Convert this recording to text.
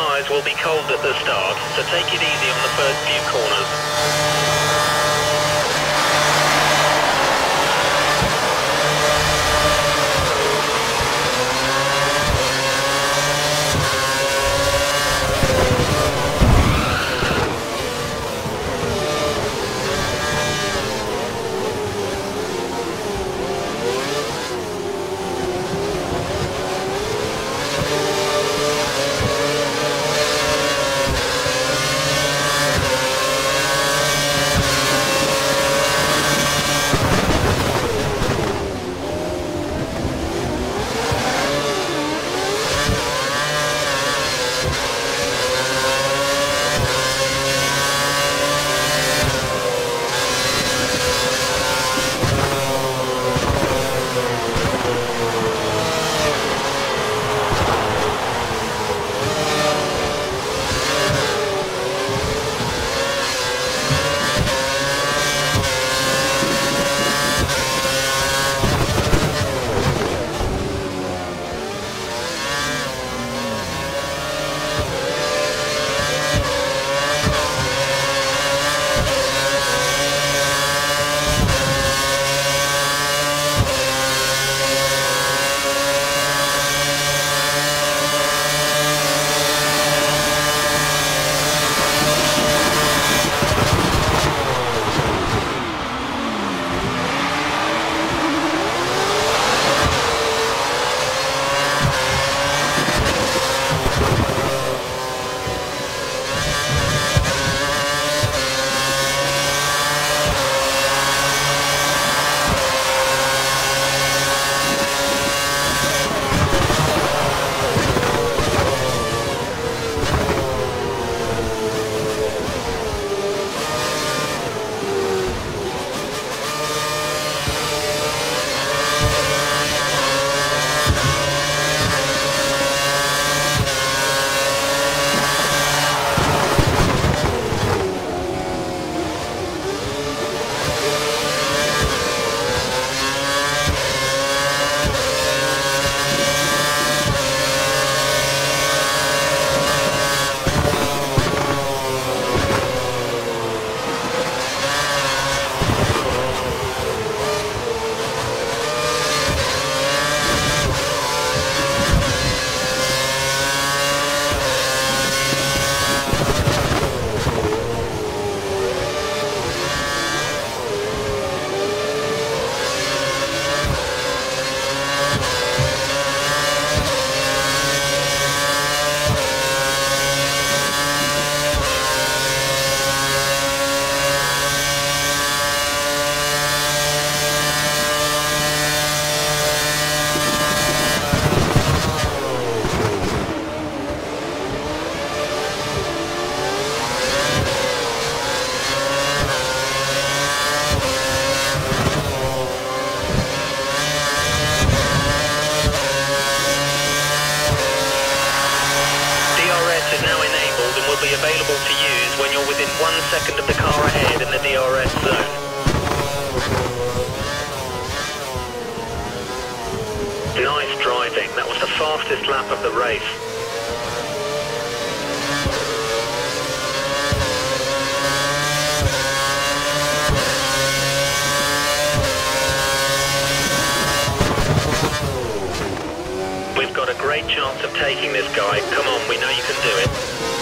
Tyres will be cold at the start, so take it easy on the first few corners. Within one second of the car ahead in the DRS zone. Nice driving. That was the fastest lap of the race. We've got a great chance of taking this guy. Come on, we know you can do it.